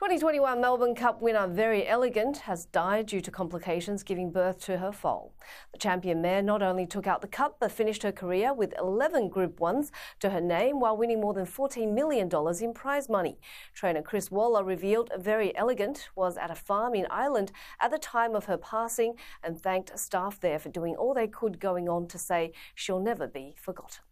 2021 Melbourne Cup winner Verry Elleegant has died due to complications giving birth to her foal. The champion mare not only took out the cup but finished her career with 11 Group 1s to her name while winning more than $14 million in prize money. Trainer Chris Waller revealed Verry Elleegant was at a farm in Ireland at the time of her passing and thanked staff there for doing all they could going on to say she'll never be forgotten.